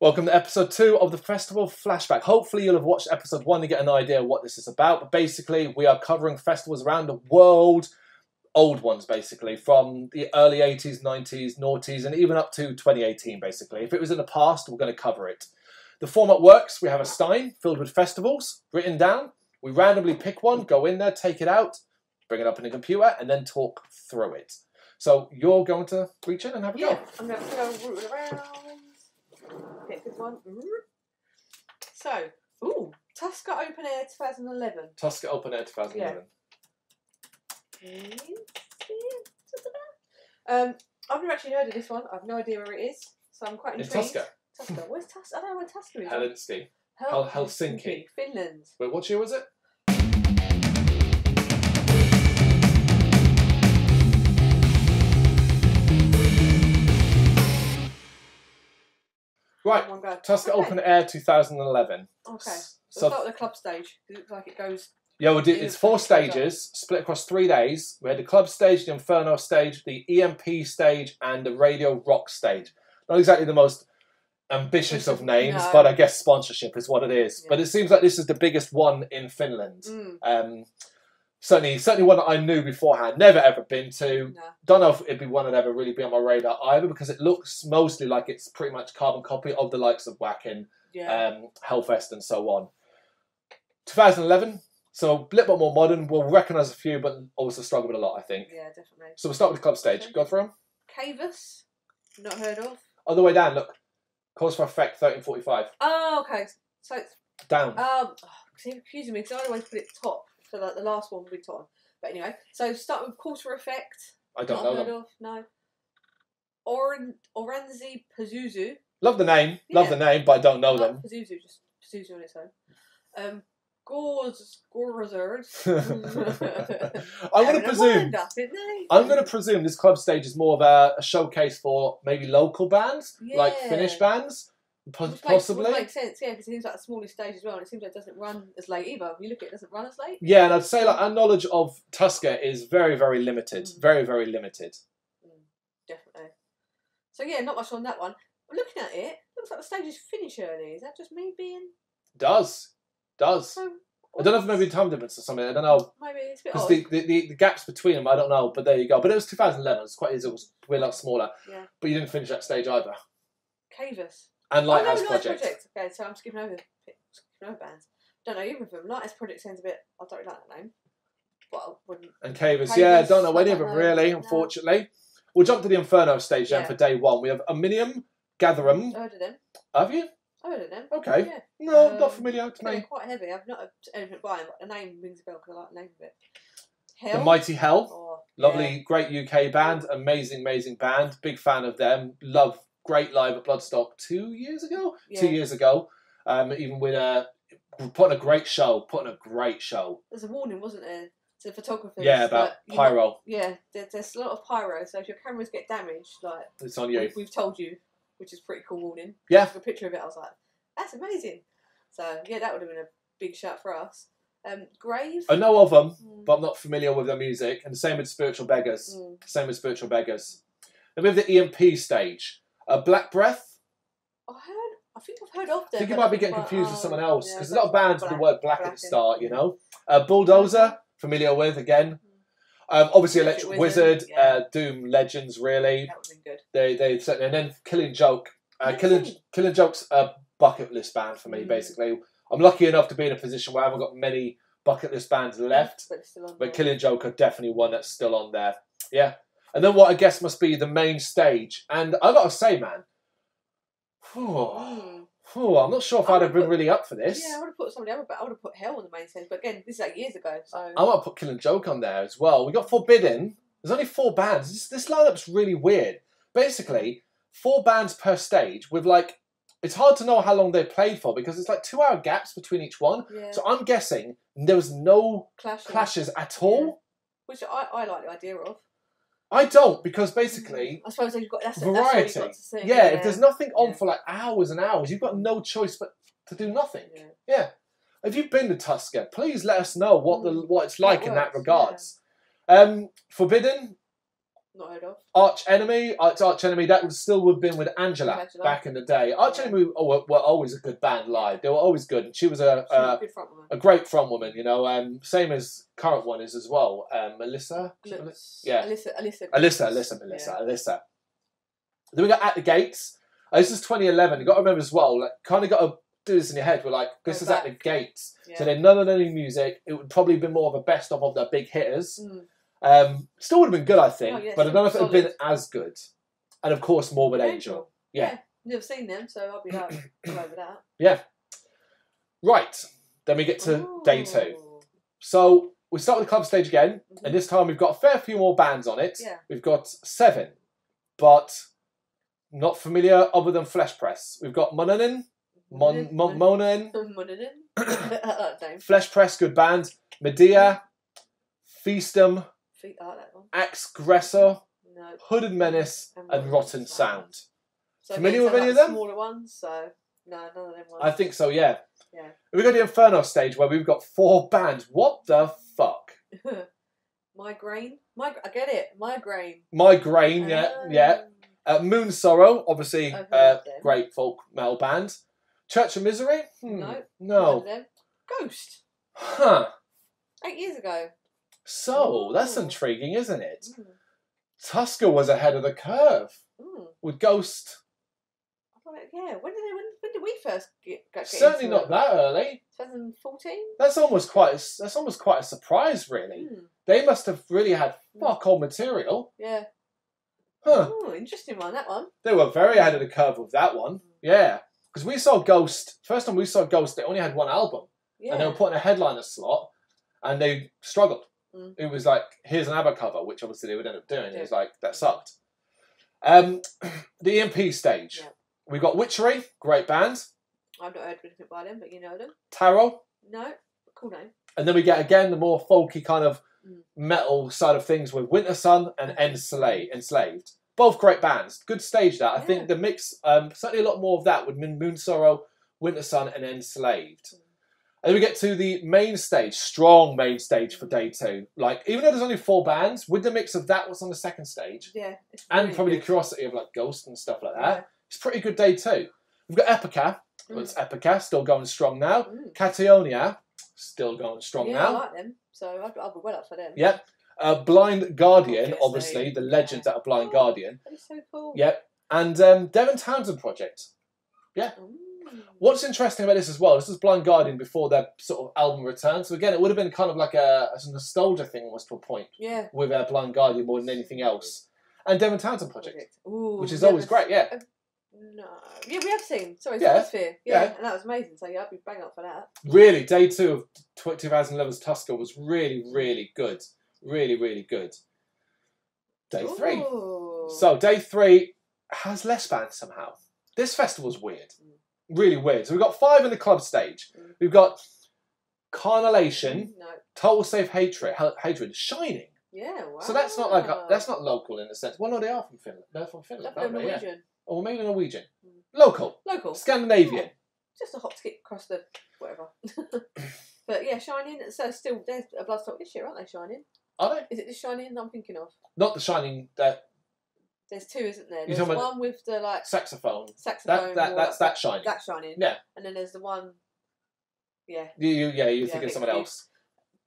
Welcome to episode two of the Festival Flashback. Hopefully, you'll have watched episode one to get an idea of what this is about. But basically, we are covering festivals around the world, old ones basically, from the early 80s, 90s, noughties, and even up to 2018, basically. If it was in the past, we're going to cover it. The format works we have a Stein filled with festivals written down. We randomly pick one, go in there, take it out, bring it up in the computer, and then talk through it. So, you're going to reach in and have a Yeah, go. I'm going to go rooting around. One. So, ooh, Tuska Open Air 2011. Tuska Open Air 2011. Um, I've never actually heard of this one. I've no idea where it is, so I'm quite In intrigued. Tuska, Tuska. Where's Tuska? I don't know where Tuska is. Helsinki. Hel- Hel- Helsinki. Finland. Wait, what year was it? Right, One go. Tuska okay. Open Air 2011. Okay. So, So, start with the club stage. It looks like it goes. yeah, we did, Yeah, it's four stages, split across three days. We had the club stage, the Inferno stage, the EMP stage, and the Radio Rock stage. Not exactly the most ambitious of names, No. but I guess sponsorship is what it is. Yeah. But it seems like this is the biggest one in Finland. Mm, Um, certainly, certainly one that I knew beforehand. Never ever been to. no. Don't know if it'd be one that'd ever really be on my radar either, because it looks mostly like it's pretty much carbon copy of the likes of Wacken, Yeah. um, Hellfest, and so on. 2011, so a little bit more modern. We'll recognise a few, but also struggle with a lot, I think. yeah, definitely. So we'll start with the club stage. Okay. Go through them. Cavus. Not heard of. The way down. Look, cause for effect 1345. Oh, okay. So it's Down. Um, oh, confusing me because I always put it top, so like the last one be top. But anyway, so start with Quarter Effect. I don't know heard them. of, no. Oran Oranssi Pazuzu. Love the name. Love the name, but I don't know them. Pazuzu, just Pazuzu on its own. Um, Gorz Gorzard. I'm going to presume. Up. I'm going to presume this club stage is more of a, a showcase for maybe local bands, like Finnish bands, po- Which makes, possibly. Would make sense, yeah, because it seems like the smallest stage as well, and it seems like it doesn't run as late either. When you look at it, it doesn't run as late. Yeah, and I'd say like our knowledge of Tuska is very, very limited. Mm. Very, very limited. Definitely. So yeah, not much on that one. But looking at it, looks like the stages finish early. Is that just me being Does, does. so? I don't know if maybe time difference or something. I don't know Maybe it's a bit because the, the, the, the gaps between them, I don't know. But there you go. But it was 2011. It's quite easy. It was we're a lot smaller. Yeah. But you didn't finish that stage either. Cavus. And Oh, no, Lighthouse Lighthouse Project. Okay, so I'm skipping over skipping over bands. Don't know either of them. Lighthouse Project sounds a bit. I don't really like that name. But I wouldn't. And Cavers, yeah, don't know any of them really, No. unfortunately. We'll jump to the Inferno stage then Yeah. for day one. We have Omnium, Gatherum. I heard of them. Have you? I heard of them. Okay. Yeah. No, Um, not familiar to They're me. quite heavy. I've not anything by them, but the name rings a bell because I like the name of it. Hell. The Mighty Hell. Oh, Lovely, great UK band. Amazing, amazing band. Big fan of them. Love great live at Bloodstock two years ago. Two years ago. Um, even with a putting a great show. Putting a great show. There's a warning, wasn't there, to the photographers? Yeah, about pyro. Yeah, there, there's a lot of pyro, so if your cameras get damaged, like It's on you. we've, told you, which is pretty cool warning. Yeah. Took a picture of it, I was like, that's amazing. So yeah, that would have been a big shout for us. Um, Grave. I know of them, Mm, but I'm not familiar with their music. And the same with Spiritual Beggars. mm. Same with Spiritual Beggars. Then we have the EMP stage. Uh, Black Breath. I heard. I think I've heard of them. I think you might be getting confused with oh, someone else yeah, because there's a lot of bands with the word black, at the start, you know. Uh, Bulldozer, familiar with again. Um, obviously, Electric, Electric Wizard, Wizard, yeah. uh, Doom Legends, really. That would good. They they certainly, and then Killing Joke. Uh, Killing. Killing Joke's a bucket list band for me, Mm. basically. I'm lucky enough to be in a position where I haven't got many bucket list bands left, but but. Killing Joke are definitely one that's still on there. Yeah. And then what I guess must be the main stage. And I gotta say, man, whew, Mm. whew, I'm not sure if I I'd have been put- really up for this. Yeah, I would have put somebody else, but I would have put Hell on the main stage. But again, this is like years ago, so I might put Killing Joke on there as well. We got Forbidden. There's only four bands. This, this lineup's really weird. Basically, four bands per stage with like, it's hard to know how long they played for because it's like two hour gaps between each one. yeah, So I'm guessing there was no clash. clashes at all. which I, I like the idea of. I don't because basically, I suppose they've got that's variety. That's you've got to see. yeah, if there's nothing on Yeah. for like hours and hours, you've got no choice but to do nothing. Yeah. Yeah. If you've been to Tuska, please let us know what the Mm. what it's like in that works, regards. Um, Forbidden, Not heard of. Arch Enemy, Arch, Arch Enemy, that would still would have been with Angela, Angela. back in the day. Arch Yeah. Enemy oh, were, were always a good band live. They were always good, and she was a She's a a, good front woman. a great front woman. You know, um, same as current one is as well. Um, Melissa, Looks- yeah. Alyssa. Alyssa. Alyssa, Alyssa, Melissa, Alyssa. Then we got At the Gates. Uh, this is 2011. You got to remember as well, like, kind of got to do this in your head. We're like, this Go is At the. Gates. Yeah. So they're none of any music. It would probably be more of a best of of the big hitters. Mm. Um, still would have been good, I think, Oh, yeah, but I don't know if it would have been as good. And of course, Morbid Angel. Yeah. Never seen them, so I'll be like, over that. Yeah. Right. Then we get to day two. So we start with the club stage again, Mhm. and this time we've got a fair few more bands on it. Yeah. We've got seven, but not familiar other than Flesh Press. We've got Monanen, Mon, Mon, Monanen, Monanen. I like that name. Flesh Press, good band. Medea, Feastum, Feet like that one. Axe Gressor, No. Hooded Menace, and Rotten Sound. So Familiar with any of like them? Smaller ones, so no, none of them ones. I think so, yeah. Yeah. We got the Inferno stage where we've got four bands. What the fuck? Migraine. Mig- I get it. Migraine. Migraine, yeah, Ah. yeah. Uh, Moonsorrow, obviously, uh, great folk metal band. Church of Misery? Hmm, No. No. Ghost. Huh. Eight years ago. So, that's Ooh. intriguing, isn't it? Mm. Tuska was ahead of the curve Mm. with Ghost. Yeah. When did they? When, when did we first get? get, Certainly not it? that early. 2014. That's almost quite. A, that's almost quite a surprise, really. Mm. They must have really had fuck all material, Yeah. huh? Oh, interesting one. That one. They were very ahead of the curve with that one. Yeah, because we saw Ghost. First time we saw Ghost, they only had one album. Yeah. and they were put in a headliner slot, and they struggled. Mm. It was like, here's an ABBA cover, which obviously they would end up doing. It was like, that sucked. Um, the EMP stage. Yeah. We've got Witchery, great band. I've not heard anything by them, but you know them. Tarot. No. Cool name. And then we get again the more folky kind of Mm. metal side of things with Wintersun and Enslaved. Enslaved. Both great bands. Good stage that. I Yeah. think the mix, um, certainly a lot more of that with Moon Moonsorrow, Winter Sun, and Enslaved. Mm. And then we get to the main stage, strong main stage for day two. Like, even though there's only four bands, with the mix of that what's on the second stage, Yeah. And really probably good. the curiosity of like Ghost and stuff like that, Yeah. it's pretty good day two. We've got Epica, Mm. it's Epica, still going strong now. Mm. Katatonia, still going strong yeah, I now. like them. So I'll, I'll be well up for them. Yep. Uh, Blind Guardian, Obviously, obviously, the legends yeah. are Blind Oh. Guardian. That is so cool. Yep. And um, Devin Townsend Project. Mm. What's interesting about this as well, this is Blind Guardian before their sort of album return. So again, it would have been kind of like a, a nostalgia thing almost to a point Yeah. with uh, Blind Guardian more than anything else. And Devin Townsend Project, Ooh, which is never always great, yeah. s- No. Yeah, we have seen. Sorry, Yeah, Sphere. Yeah, yeah. and that was amazing. So yeah, I'd be bang up for that. Really, day two of tw- 2011's Tuska was really, really good. Really, really good. Day three. So day three has less bands somehow. This festival's weird, really weird. So we've got five in the club stage. We've got Carnelation, No. Total Safe Hatred, Ha- Hatred, Shining. Yeah. Wow. So that's not like a, that's not local in a sense. Well, no, they are from Finland. They're from Finland, Local aren't they? Yeah. Norwegian. Or maybe Norwegian. Mm. Local, Local. Scandinavian. Just a hop skip across the whatever. but yeah, Shining. So still, there's a Bloodstock this year, aren't they? Shining. Are they? Is it the Shining I'm thinking of? Not the Shining. Uh, There's two, isn't there? You're There's talking about- one with the like saxophone. saxophone. That, that or, that's that Shining. That Shining. Yeah. And then there's the one. Yeah. You, you, yeah, you're Yeah, thinking someone else.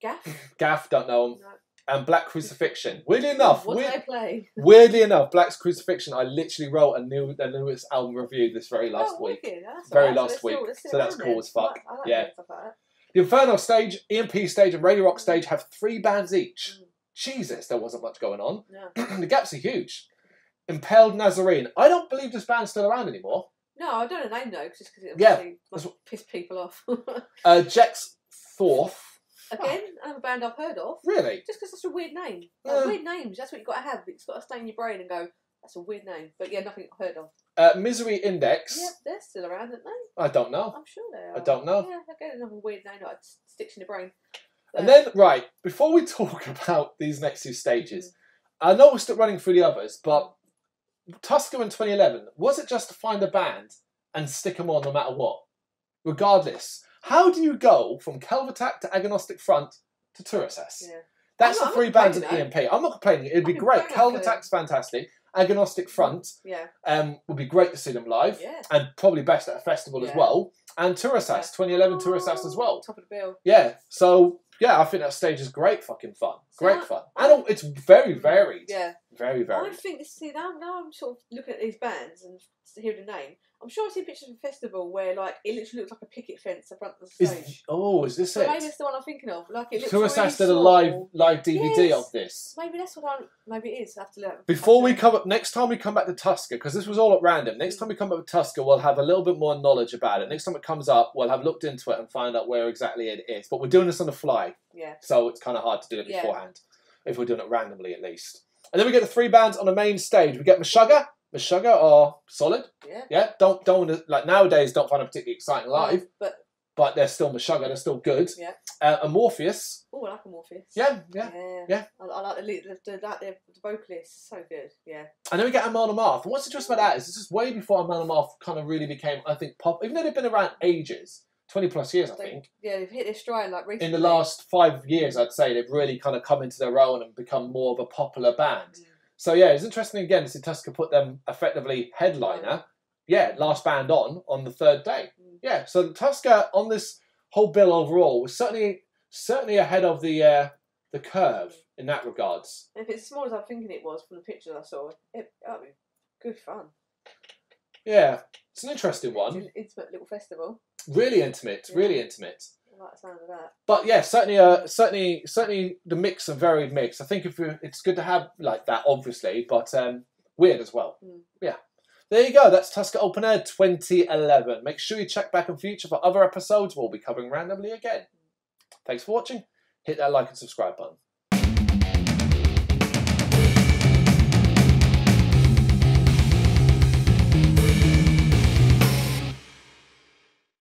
Gaff. Gaff, don't know. No. And Black Crucifixion. Weirdly enough, What do weird- they play? weirdly enough, Black's Crucifixion. I literally wrote a new a newest album review this very last oh, week. wicked. That's Very alright. Last still- week. they're still So that's around cool then. as fuck. I like, I like Yeah. doing stuff like that. The Inferno stage, EMP stage, and Radio Rock stage have three bands each. Mm. Jesus, there wasn't much going on. No. the gaps are huge. Impaled Nazarene. I don't believe this band's still around anymore. no, I don't know the name though, just because it Yeah, must piss people off. Uh, Jex. Again, another band I've heard of. Really? Just because it's a weird name. Yeah. Like, weird names, that's what you've got to have. It's got to stay in your brain and go, that's a weird name. But yeah, nothing I've heard of. Uh, Misery Index. Yeah, they're still around, aren't they? I don't know. I'm sure they are. I don't know. Yeah, again, another weird name that sticks in your brain. And then, right, before we talk about these next two stages, I know we're still running through the others, but Tuska in 2011, was it just to find a band and stick them on no matter what? Regardless, how do you go from Kvelertak to Agnostic Front to Turisas? Yeah. That's I'm the not- three I'm bands complaining, EMP. I'm not complaining. It'd be been great. very Kel happy. Attack's fantastic. Agnostic Front Yeah, um, would be great to see them live, yeah. and probably best at a festival as well. And Turisas, Yeah. 2011 Turisas as well. Top of the bill. Yeah, so yeah, I think that stage is great fucking fun. So Great I- fun. And it's very varied. Yeah. Very very I varied. think see now now I'm sort of looking at these bands and hearing the name. I'm sure I've seen pictures of a festival where like it literally looks like a picket fence in front of the stage. Is, oh, is this So maybe it's the one I'm thinking of. Like it looks Turisas really did a live live DVD Yes. of this. Maybe that's what I'm. Maybe it is. I have to look. Before we come up, next time we come back to Tuska, because this was all at random. Next time we come up with Tuska, we'll have a little bit more knowledge about it. Next time it comes up, we'll have looked into it and find out where exactly it is. But we're doing this on the fly, Yeah. so it's kind of hard to do it Yeah. beforehand, if we're doing it randomly at least. And then we get the three bands on the main stage. We get Meshuggah. Meshuggah are solid. Yeah. Yeah, don't don't wanna- like nowadays don't find them particularly exciting live, But but they're still Meshuggah. They're still good. Yeah. Uh, and Morpheus. oh, I like a Morpheus. Yeah, yeah. Yeah. yeah. I, I like the the, the, the, the vocalist. So good. Yeah. And then we get Amon Amarth. And what's interesting about that is this is way before Amon Amarth kind of really became, I think, pop. Even though they've been around ages, 20 plus years, I think. Yeah, they've hit their stride like recently. In the last five years, I'd say they've really kind of come into their own and become more of a popular band. Mm. So yeah, it's interesting again to see Tuska put them effectively headliner. Yeah, last band on on the third day. Mm. Yeah, so Tuska on this whole bill overall was certainly certainly ahead of the uh, the curve in that regards. If it's as small as I'm thinking it was from the pictures I saw, it, that'd be good fun. Yeah, it's an interesting It's one. an intimate little festival. Really intimate, Yeah. really intimate. I like the sound of that. But yeah, certainly, uh, certainly, certainly the mix, a varied mix. I think if you, it's good to have like that, obviously, but um, weird as well. Mm. Yeah. There you go. That's Tuska Open Air 2011. Make sure you check back in future for other episodes we'll be covering randomly again. Thanks for watching. Hit that like and subscribe button.